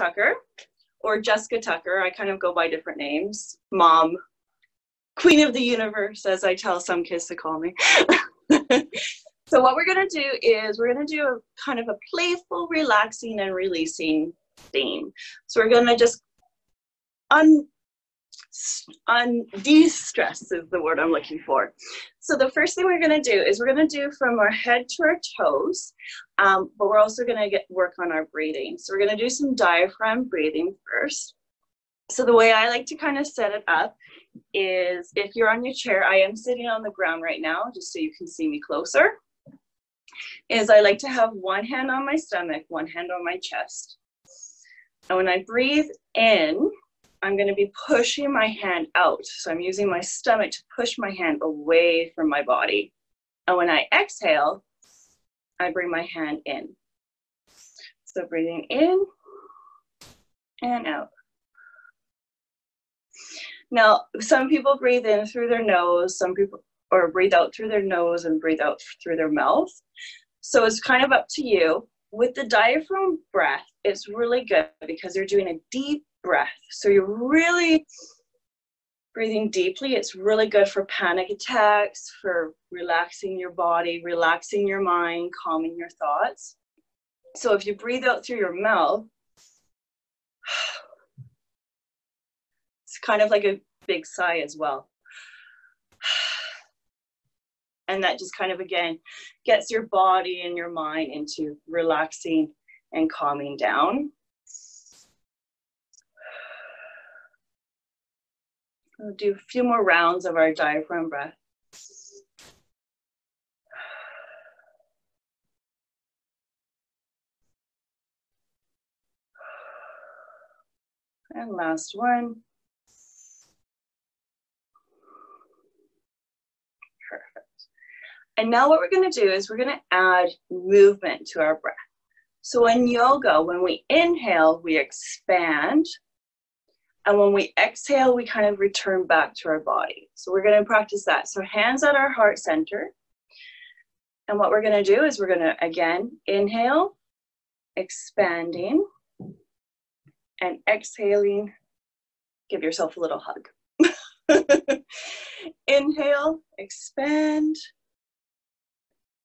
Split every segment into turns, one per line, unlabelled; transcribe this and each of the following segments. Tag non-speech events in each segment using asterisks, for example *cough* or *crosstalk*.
Tucker or Jessica Tucker. I kind of go by different names. Mom, Queen of the Universe, as I tell some kids to call me. *laughs* so what we're gonna do is we're gonna do a kind of a playful, relaxing, and releasing theme. So we're gonna just un on de-stress is the word I'm looking for. So the first thing we're going to do is we're going to do from our head to our toes, um, but we're also going to get work on our breathing. So we're going to do some diaphragm breathing first. So the way I like to kind of set it up is if you're on your chair, I am sitting on the ground right now, just so you can see me closer, is I like to have one hand on my stomach, one hand on my chest. And when I breathe in, I'm going to be pushing my hand out. So I'm using my stomach to push my hand away from my body. And when I exhale, I bring my hand in. So breathing in and out. Now, some people breathe in through their nose, some people, or breathe out through their nose and breathe out through their mouth. So it's kind of up to you. With the diaphragm breath, it's really good because you're doing a deep breath. So you're really breathing deeply. It's really good for panic attacks, for relaxing your body, relaxing your mind, calming your thoughts. So if you breathe out through your mouth, *sighs* it's kind of like a big sigh as well. *sighs* And that just kind of again gets your body and your mind into relaxing and calming down. We'll do a few more rounds of our diaphragm breath. And last one. Perfect. And now what we're going to do is we're going to add movement to our breath. So in yoga, when we inhale, we expand and when we exhale, we kind of return back to our body. So we're going to practice that. So hands at our heart center. And what we're going to do is we're going to, again, inhale, expanding, and exhaling. Give yourself a little hug. *laughs* Inhale, expand,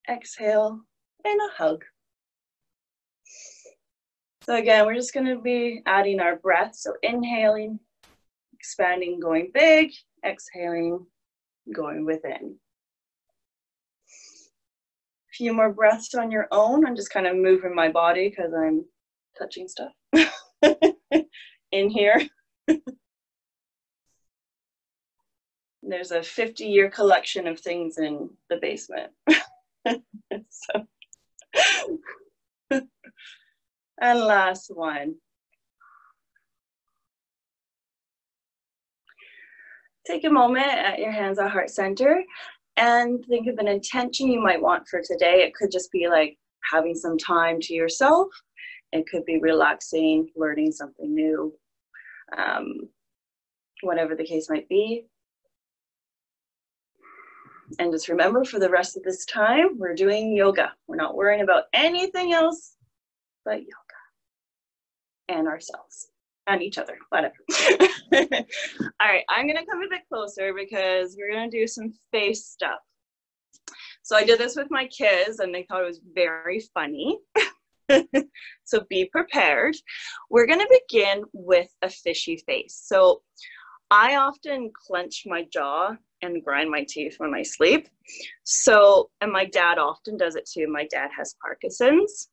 exhale, and a hug. So again, we're just gonna be adding our breath. So inhaling, expanding, going big, exhaling, going within. A few more breaths on your own. I'm just kind of moving my body because I'm touching stuff *laughs* in here. *laughs* There's a 50 year collection of things in the basement. *laughs* so and last one. Take a moment at your hands at heart center and think of an intention you might want for today. It could just be like having some time to yourself. It could be relaxing, learning something new, um, whatever the case might be. And just remember for the rest of this time, we're doing yoga. We're not worrying about anything else but yoga and ourselves and each other, whatever. *laughs* All right, I'm gonna come a bit closer because we're gonna do some face stuff. So I did this with my kids and they thought it was very funny. *laughs* so be prepared. We're gonna begin with a fishy face. So I often clench my jaw and grind my teeth when I sleep. So, and my dad often does it too. My dad has Parkinson's.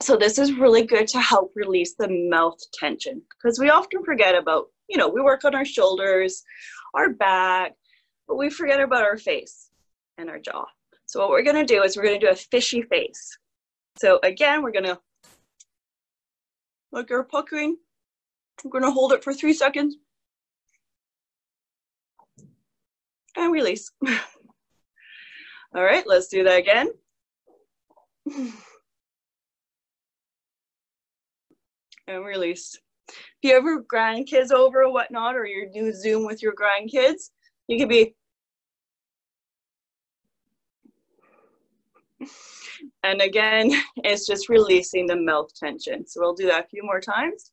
So this is really good to help release the mouth tension because we often forget about, you know, we work on our shoulders, our back, but we forget about our face and our jaw. So what we're gonna do is we're gonna do a fishy face. So again, we're gonna look our puckering. We're gonna hold it for three seconds and release. *laughs* All right, let's do that again. *laughs* and release. If you ever grandkids over or whatnot, or you do Zoom with your grandkids, you could be And again, *laughs* it's just releasing the mouth tension. So we'll do that a few more times.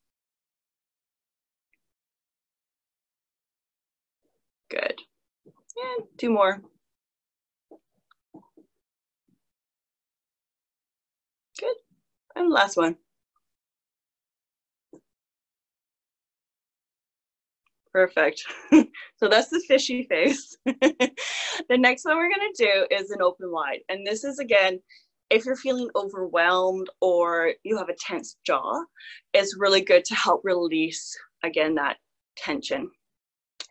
Good. And two more. Good. And last one. Perfect. *laughs* so that's the fishy face. *laughs* the next one we're going to do is an open wide. And this is again, if you're feeling overwhelmed or you have a tense jaw, it's really good to help release again that tension.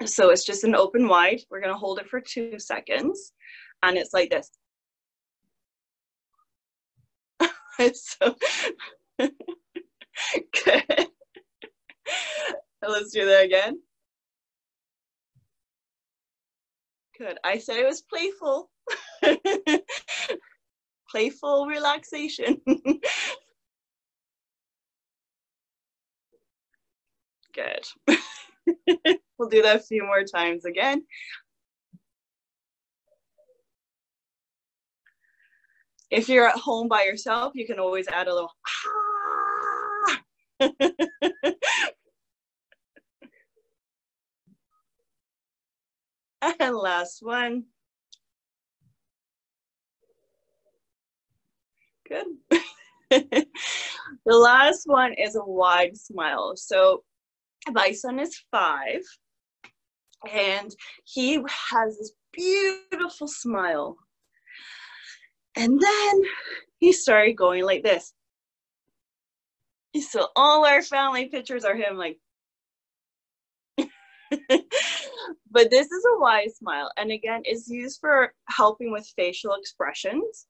So it's just an open wide. We're going to hold it for two seconds. And it's like this. *laughs* so good. Let's do that again. Good. I said it was playful. *laughs* playful relaxation. *laughs* Good. *laughs* we'll do that a few more times again. If you're at home by yourself, you can always add a little ah! And *laughs* last one. Good. *laughs* the last one is a wide smile. So my son is five and he has this beautiful smile. And then he started going like this. So all our family pictures are him like *laughs* but this is a wise smile. And again, it's used for helping with facial expressions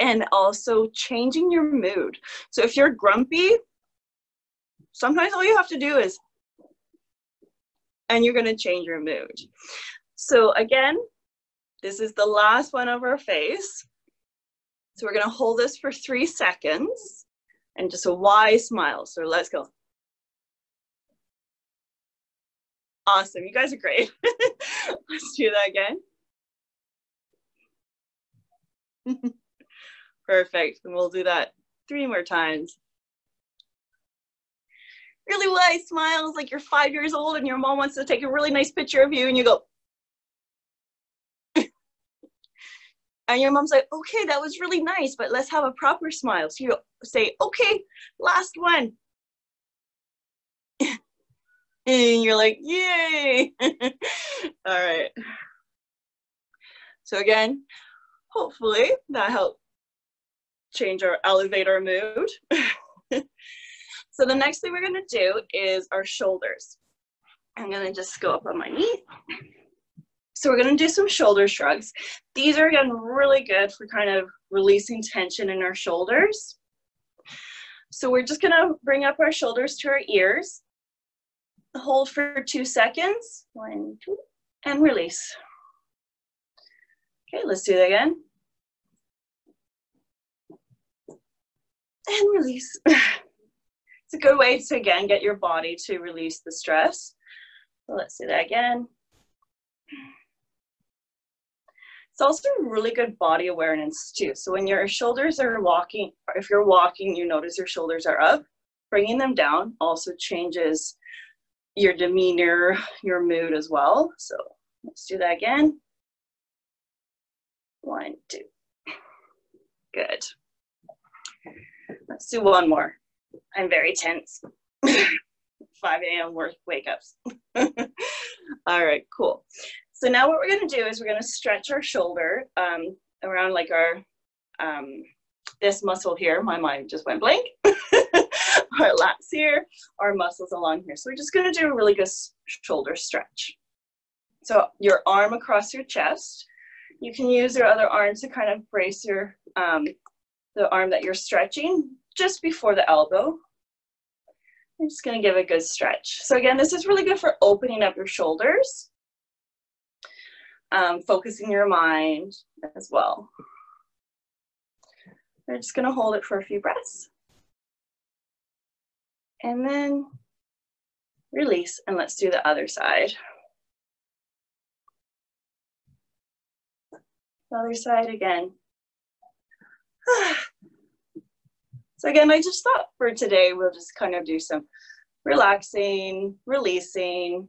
and also changing your mood. So if you're grumpy, sometimes all you have to do is, and you're going to change your mood. So again, this is the last one of our face. So we're going to hold this for three seconds and just a wise smile. So let's go. Awesome. You guys are great. *laughs* Let's do that again. *laughs* Perfect. And we'll do that three more times. Really wide smiles like you're five years old and your mom wants to take a really nice picture of you and you go, *laughs* and your mom's like, okay, that was really nice, but let's have a proper smile. So you say, okay, last one and you're like, yay! *laughs* All right. So again, hopefully that helped change our elevate our mood. *laughs* so the next thing we're gonna do is our shoulders. I'm gonna just go up on my knee. So we're gonna do some shoulder shrugs. These are again really good for kind of releasing tension in our shoulders. So we're just gonna bring up our shoulders to our ears hold for two seconds. One, two, and release. Okay, let's do that again. And release. *laughs* it's a good way to, again, get your body to release the stress. So let's do that again. It's also really good body awareness too. So when your shoulders are walking, if you're walking, you notice your shoulders are up, bringing them down also changes your demeanor, your mood as well. So let's do that again. One, two. Good. Let's do one more. I'm very tense. *laughs* 5 a.m. work wake ups. *laughs* All right, cool. So now what we're gonna do is we're gonna stretch our shoulder um, around like our, um, this muscle here. My mind just went blank. *laughs* *laughs* our lats here, our muscles along here. So we're just gonna do a really good shoulder stretch. So your arm across your chest. You can use your other arm to kind of brace your, um, the arm that you're stretching just before the elbow. I'm just gonna give a good stretch. So again, this is really good for opening up your shoulders, um, focusing your mind as well. We're just gonna hold it for a few breaths and then release. And let's do the other side. The other side again. *sighs* So again, I just thought for today, we'll just kind of do some relaxing, releasing,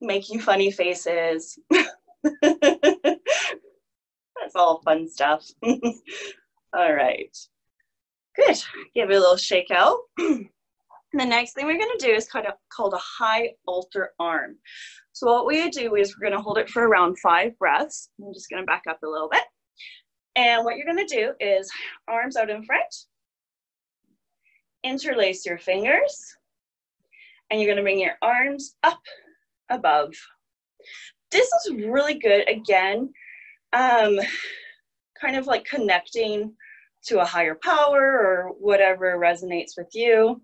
making funny faces. *laughs* That's all fun stuff. *laughs* all right. Good. Give it a little shake out. *clears throat* the next thing we're going to do is kind of called a high altar arm. So what we do is we're going to hold it for around five breaths. I'm just going to back up a little bit. And what you're going to do is arms out in front, interlace your fingers, and you're going to bring your arms up above. This is really good, again, um, kind of like connecting to a higher power or whatever resonates with you.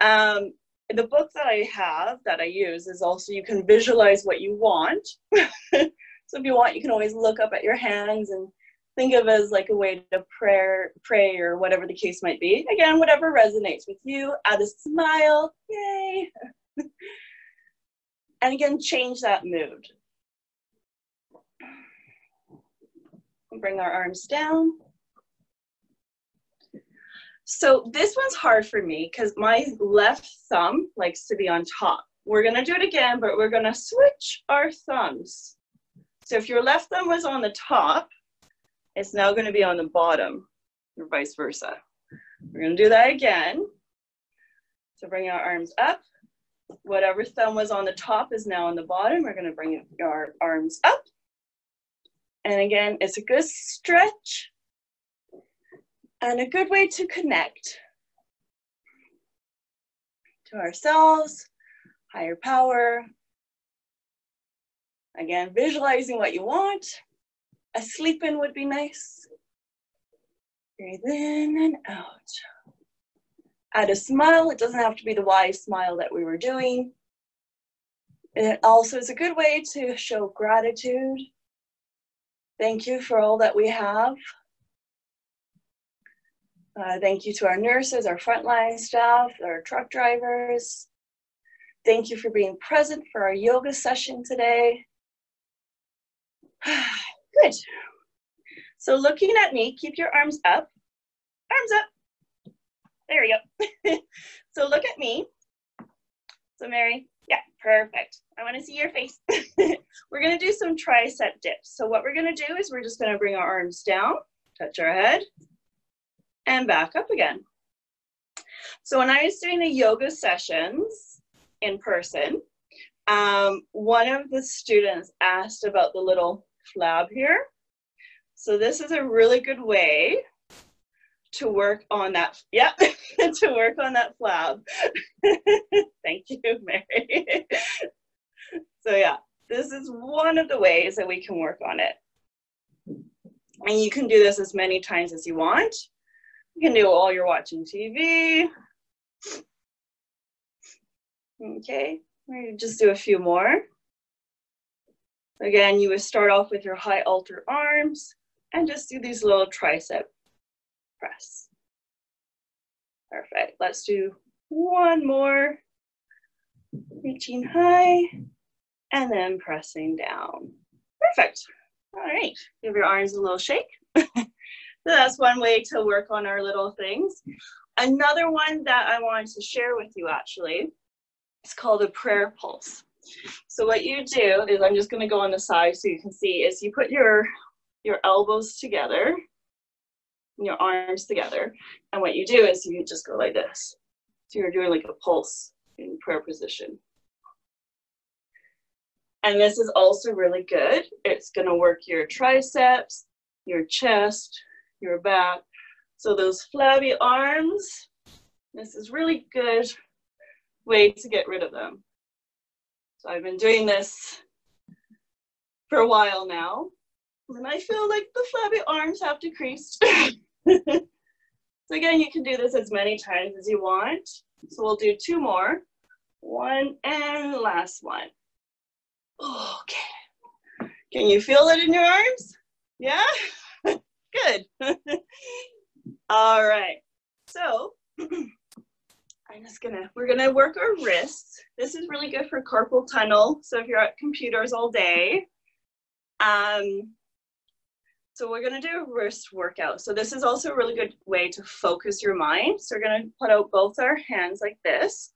Um, the book that I have that I use is also you can visualize what you want. *laughs* so if you want, you can always look up at your hands and think of as like a way to prayer, pray or whatever the case might be. Again, whatever resonates with you. Add a smile, yay. *laughs* and again, change that mood. Bring our arms down. So this one's hard for me because my left thumb likes to be on top. We're gonna do it again, but we're gonna switch our thumbs. So if your left thumb was on the top, it's now gonna be on the bottom or vice versa. We're gonna do that again. So bring our arms up. Whatever thumb was on the top is now on the bottom. We're gonna bring our arms up. And again, it's a good stretch and a good way to connect to ourselves, higher power. Again, visualizing what you want. A sleep in would be nice. Breathe in and out. Add a smile. It doesn't have to be the wise smile that we were doing. It also is a good way to show gratitude. Thank you for all that we have. Uh, thank you to our nurses, our frontline staff, our truck drivers. Thank you for being present for our yoga session today. *sighs* Good. So looking at me, keep your arms up. Arms up. There we go. *laughs* so look at me. So Mary, yeah, perfect. I want to see your face. *laughs* we're going to do some tricep dips. So what we're going to do is we're just going to bring our arms down, touch our head, and back up again. So when I was doing the yoga sessions in person, um, one of the students asked about the little flab here. So this is a really good way to work on that, yeah, *laughs* to work on that flab. *laughs* Thank you, Mary. *laughs* so yeah, this is one of the ways that we can work on it. And you can do this as many times as you want. You can do it while you're watching TV. Okay, we just do a few more. Again, you would start off with your high altar arms and just do these little tricep press. Perfect. Let's do one more. Reaching high and then pressing down. Perfect. All right, give your arms a little shake. *laughs* That's one way to work on our little things. Another one that I wanted to share with you actually is called a prayer pulse. So what you do is I'm just going to go on the side so you can see is you put your your elbows together your arms together and what you do is you just go like this. So you're doing like a pulse in prayer position. And this is also really good. It's going to work your triceps, your chest, your back. So those flabby arms, this is really good way to get rid of them. So I've been doing this for a while now, and I feel like the flabby arms have decreased. *laughs* so again, you can do this as many times as you want. So we'll do two more. One and last one. Okay. Can you feel it in your arms? Yeah? Good. *laughs* All right. So *clears throat* I'm just gonna, we're gonna work our wrists. This is really good for carpal tunnel. So if you're at computers all day, um, so we're gonna do a wrist workout. So this is also a really good way to focus your mind. So we're gonna put out both our hands like this,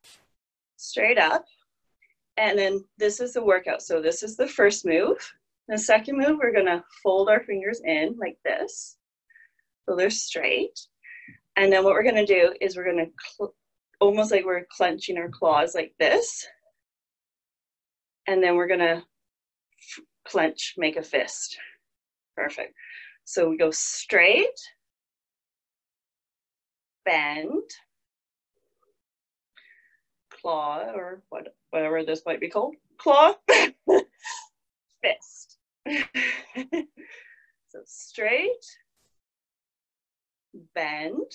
straight up. And then this is the workout. So this is the first move. The second move, we're gonna fold our fingers in like this. So they're straight. And then what we're gonna do is we're gonna, almost like we're clenching our claws like this. And then we're gonna clench, make a fist. Perfect. So we go straight, bend, claw, or what, whatever this might be called, claw, *laughs* fist. *laughs* so straight, bend,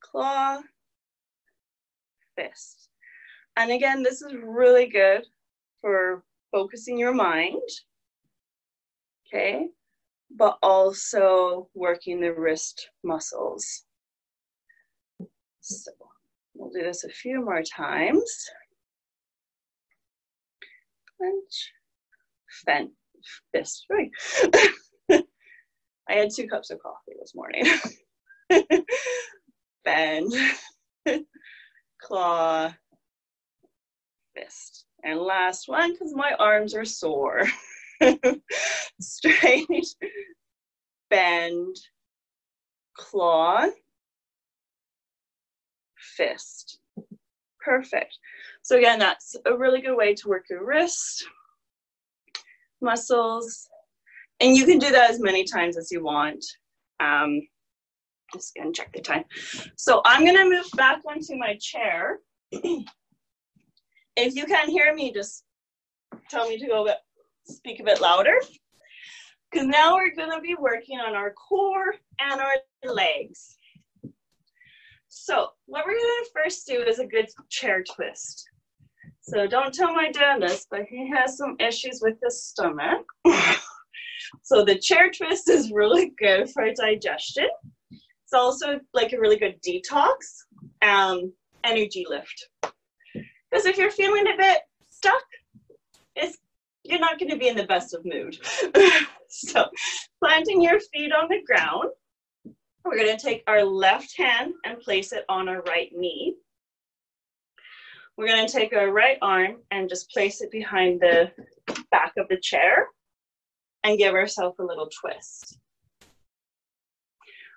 claw, fist. And again, this is really good for focusing your mind okay? But also working the wrist muscles. So we'll do this a few more times. Clench, fen, fist, right. I had two cups of coffee this morning. *laughs* Bend, *laughs* claw, fist. And last one, because my arms are sore. *laughs* straight, bend, claw, fist. Perfect. So again, that's a really good way to work your wrist, muscles, and you can do that as many times as you want. Um, just gonna check the time. So I'm gonna move back onto my chair. *clears throat* if you can't hear me, just tell me to go speak a bit louder. Because now we're to be working on our core and our legs. So what we're to first do is a good chair twist. So don't tell my this, but he has some issues with his stomach. *laughs* so the chair twist is really good for digestion. It's also like a really good detox, um, energy lift. Because if you're feeling a bit stuck, it's you're not going to be in the best of mood. *laughs* so planting your feet on the ground, we're going to take our left hand and place it on our right knee. We're going to take our right arm and just place it behind the back of the chair and give ourselves a little twist.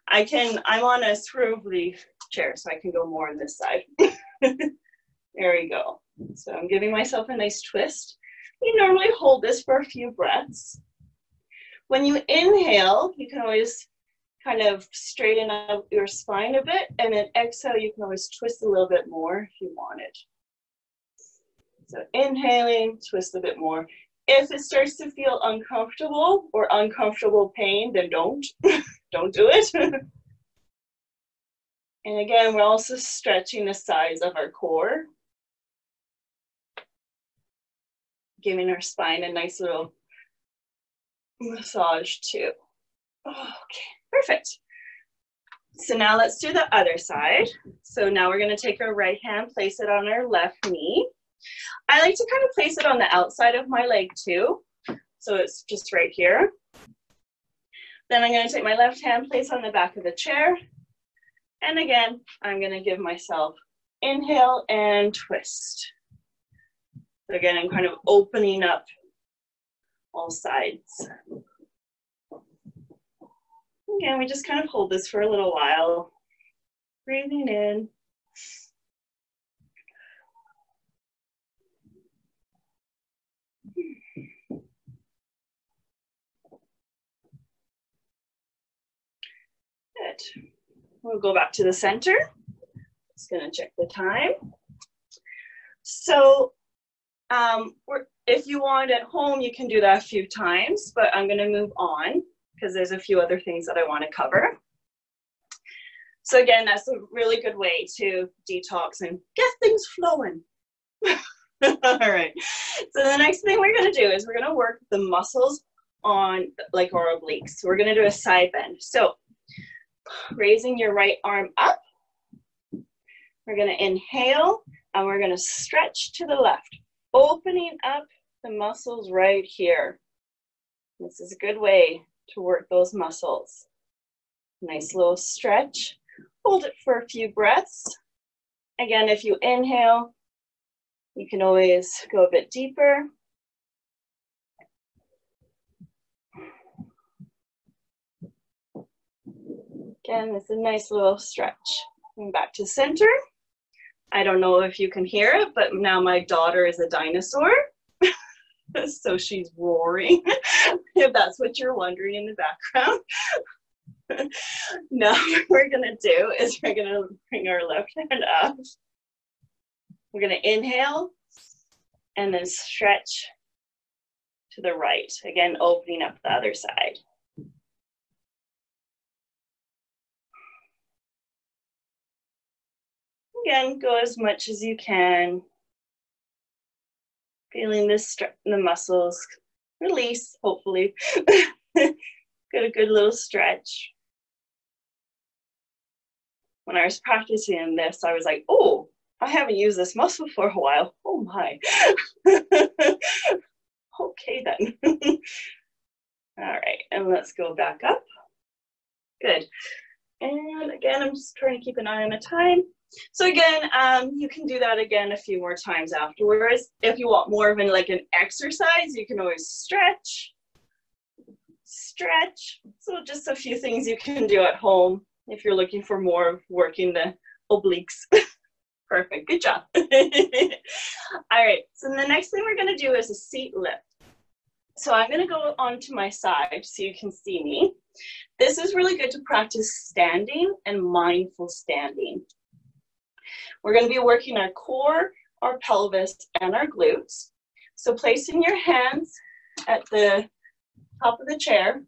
I can, I'm on a swivelly chair, so I can go more on this side. *laughs* there we go. So I'm giving myself a nice twist. You normally hold this for a few breaths. When you inhale, you can always kind of straighten up your spine a bit, and then exhale, you can always twist a little bit more if you wanted. So inhaling, twist a bit more. If it starts to feel uncomfortable or uncomfortable pain, then don't. *laughs* don't do it. *laughs* and again, we're also stretching the size of our core. giving our spine a nice little massage too. Okay, perfect. So now let's do the other side. So now we're gonna take our right hand, place it on our left knee. I like to kind of place it on the outside of my leg too. So it's just right here. Then I'm gonna take my left hand, place on the back of the chair. And again, I'm gonna give myself inhale and twist. So again, I'm kind of opening up all sides. Again, we just kind of hold this for a little while. Breathing in. Good. We'll go back to the center. Just gonna check the time. So um, if you want at home, you can do that a few times, but I'm gonna move on because there's a few other things that I wanna cover. So again, that's a really good way to detox and get things flowing. *laughs* All right, so the next thing we're gonna do is we're gonna work the muscles on like our obliques. So we're gonna do a side bend. So raising your right arm up, we're gonna inhale and we're gonna stretch to the left opening up the muscles right here. This is a good way to work those muscles. Nice little stretch. Hold it for a few breaths. Again, if you inhale, you can always go a bit deeper. Again, it's a nice little stretch. Coming back to center. I don't know if you can hear it, but now my daughter is a dinosaur. *laughs* so she's roaring, *laughs* if that's what you're wondering in the background. *laughs* now what we're gonna do is we're gonna bring our left hand up. We're gonna inhale and then stretch to the right. Again, opening up the other side. Again, go as much as you can. Feeling this the muscles release, hopefully. *laughs* Get a good little stretch. When I was practicing this, I was like, oh, I haven't used this muscle for a while. Oh my. *laughs* okay then. *laughs* All right, and let's go back up. Good. And again, I'm just trying to keep an eye on the time. So again, um, you can do that again a few more times afterwards. If you want more of an like an exercise, you can always stretch, stretch. So just a few things you can do at home if you're looking for more of working the obliques. *laughs* Perfect, good job. *laughs* All right, so the next thing we're gonna do is a seat lift. So I'm gonna go onto my side so you can see me. This is really good to practice standing and mindful standing. We're going to be working our core, our pelvis, and our glutes. So placing your hands at the top of the chair,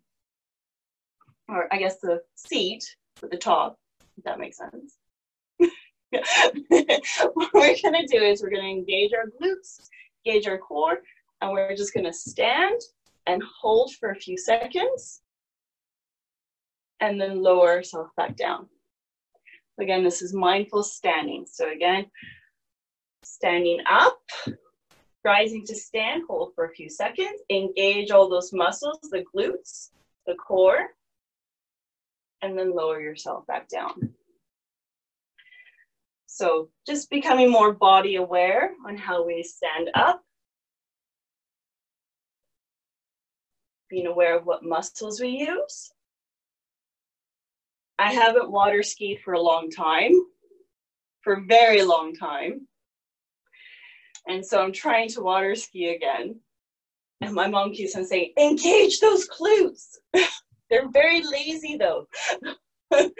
or I guess the seat at the top, if that makes sense. What we're going to do is we're going to engage our glutes, engage our core, and we're just going to stand and hold for a few seconds and then lower ourselves back down. Again, this is mindful standing. So again, standing up, rising to stand, hold for a few seconds, engage all those muscles, the glutes, the core, and then lower yourself back down. So just becoming more body aware on how we stand up. Being aware of what muscles we use. I haven't water skied for a long time, for a very long time. And so I'm trying to water ski again. And my mom keeps on saying, engage those glutes. *laughs* They're very lazy though. *laughs*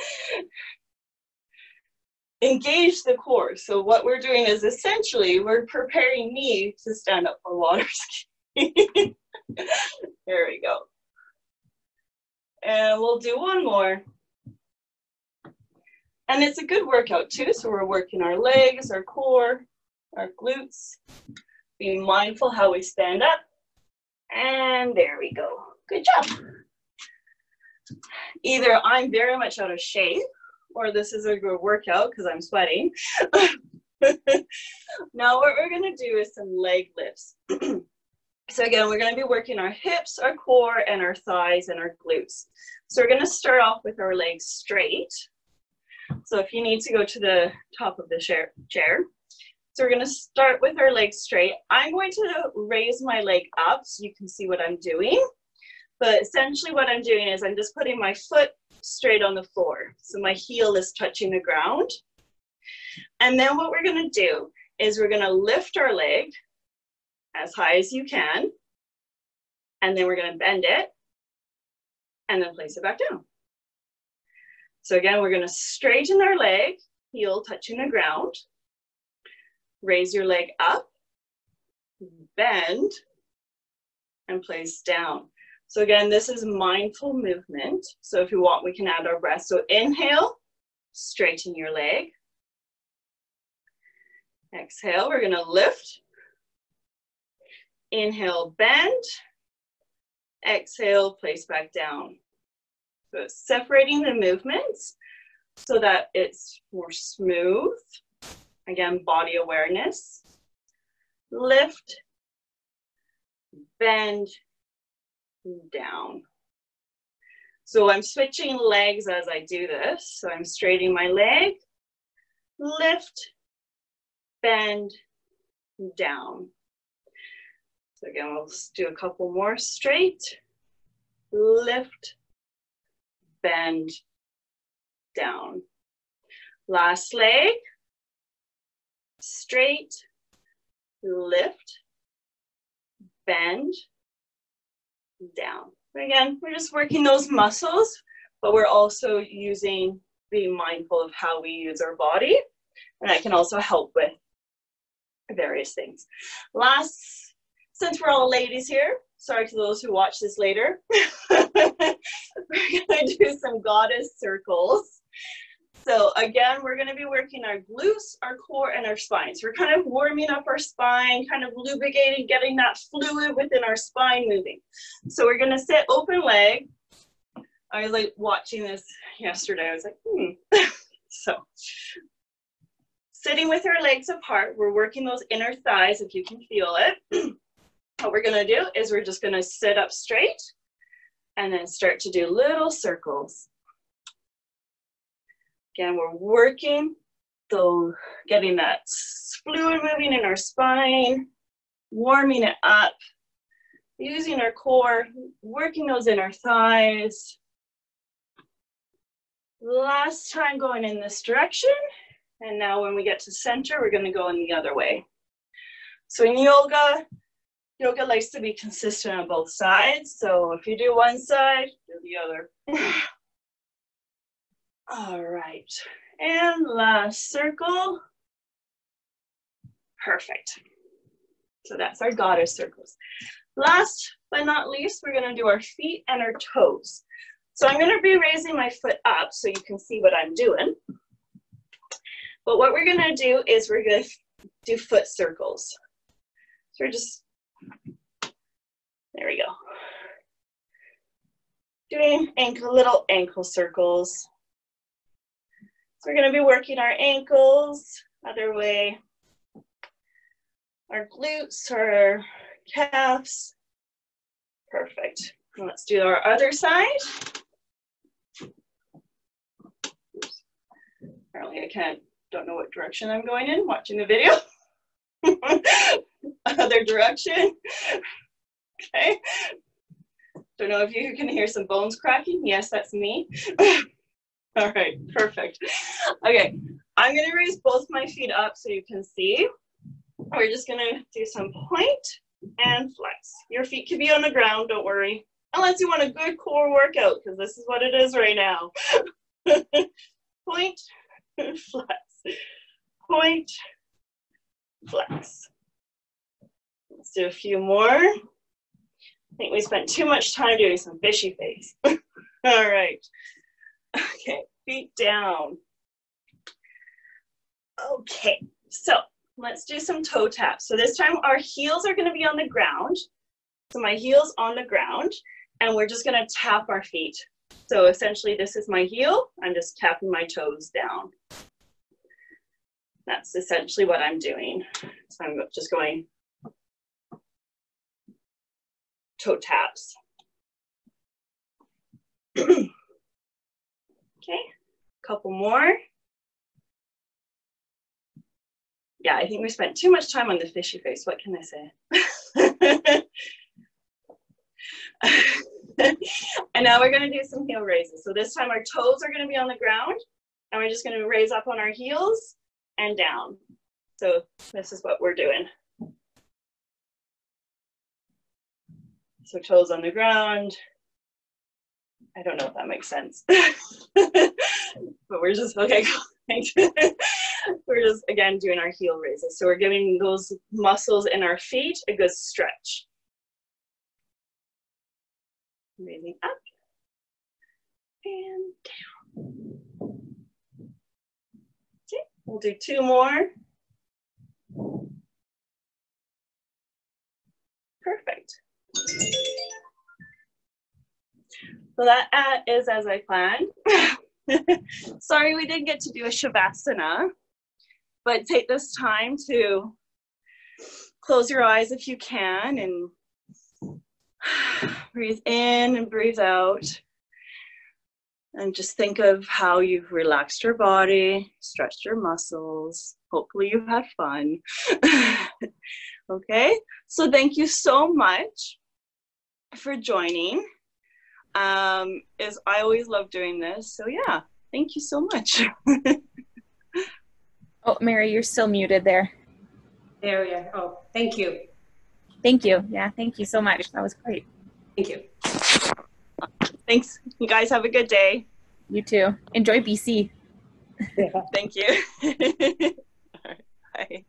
engage the core. So what we're doing is essentially we're preparing me to stand up for water *laughs* skiing. there we go. And we'll do one more. And it's a good workout too. So we're working our legs, our core, our glutes, being mindful how we stand up. And there we go. Good job. Either I'm very much out of shape or this is a good workout because I'm sweating. *laughs* now what we're gonna do is some leg lifts. *clears throat* so again, we're gonna be working our hips, our core, and our thighs and our glutes. So we're gonna start off with our legs straight. So if you need to go to the top of the chair, chair. So we're gonna start with our legs straight. I'm going to raise my leg up so you can see what I'm doing. But essentially what I'm doing is I'm just putting my foot straight on the floor. So my heel is touching the ground. And then what we're gonna do is we're gonna lift our leg as high as you can. And then we're gonna bend it and then place it back down. So again, we're gonna straighten our leg, heel touching the ground. Raise your leg up, bend, and place down. So again, this is mindful movement. So if you want, we can add our breath. So inhale, straighten your leg. Exhale, we're gonna lift. Inhale, bend. Exhale, place back down. So separating the movements so that it's more smooth. Again, body awareness. Lift, bend, down. So I'm switching legs as I do this. So I'm straightening my leg, lift, bend, down. So again, we'll do a couple more straight, lift, bend, down. Last leg, straight, lift, bend, down. Again, we're just working those muscles, but we're also using, being mindful of how we use our body. And that can also help with various things. Last, since we're all ladies here, sorry to those who watch this later, *laughs* we're gonna do some goddess circles. So again, we're gonna be working our glutes, our core, and our spines. We're kind of warming up our spine, kind of lubricating, getting that fluid within our spine moving. So we're gonna sit open leg. I was like watching this yesterday. I was like, hmm. *laughs* so sitting with our legs apart, we're working those inner thighs if you can feel it. *clears throat* what we're gonna do is we're just gonna sit up straight and then start to do little circles. Again, we're working, so getting that fluid moving in our spine, warming it up, using our core, working those inner thighs. Last time going in this direction. And now when we get to center, we're gonna go in the other way. So in yoga, yoga likes to be consistent on both sides. So if you do one side, do the other. *laughs* All right, and last circle. Perfect. So that's our goddess circles. Last but not least, we're gonna do our feet and our toes. So I'm gonna be raising my foot up so you can see what I'm doing. But what we're gonna do is we're gonna do foot circles. So we're just, there we go. Doing ankle, little ankle circles. So we're going to be working our ankles, other way, our glutes, our calves. Perfect. And let's do our other side. Apparently I can't, don't know what direction I'm going in, watching the video. *laughs* other direction. Okay. Don't know if you can hear some bones cracking. Yes, that's me. *laughs* *laughs* All right, perfect. Okay, I'm gonna raise both my feet up so you can see. We're just gonna do some point and flex. Your feet can be on the ground, don't worry. Unless you want a good core workout, because this is what it is right now. *laughs* point, *laughs* flex, point, flex. Let's do a few more. I think we spent too much time doing some fishy face. All right. Okay, feet down. Okay, so let's do some toe taps. So this time our heels are gonna be on the ground. So my heels on the ground, and we're just gonna tap our feet. So essentially this is my heel, I'm just tapping my toes down. That's essentially what I'm doing. So I'm just going toe taps. *clears throat* Okay, couple more. Yeah, I think we spent too much time on the fishy face. What can I say? *laughs* and now we're gonna do some heel raises. So this time our toes are gonna be on the ground and we're just gonna raise up on our heels and down. So this is what we're doing. So toes on the ground, I don't know if that makes sense. *laughs* but we're just, okay, *laughs* we're just, again, doing our heel raises. So we're giving those muscles in our feet a good stretch. Raising up and down. Okay, we'll do two more. Perfect. So that is as I planned. *laughs* Sorry we didn't get to do a Shavasana, but take this time to close your eyes if you can and *sighs* breathe in and breathe out. And just think of how you've relaxed your body, stretched your muscles. Hopefully, you had fun. *laughs* okay, so thank you so much for joining. Um, is I always love doing this. So yeah, thank you so much. *laughs*
oh, Mary, you're still muted there.
There we are. Oh, thank you.
Thank you. Yeah, thank you so much. That was great.
Thank you.
Thanks. You guys have a good day.
You too. Enjoy BC.
Yeah. *laughs* Thank you. *laughs* Bye.